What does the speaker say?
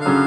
Mm-hmm.